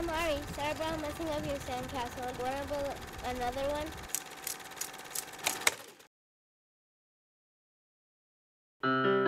I'm Ari. Sorry about messing up your sandcastle. And wanna build another one?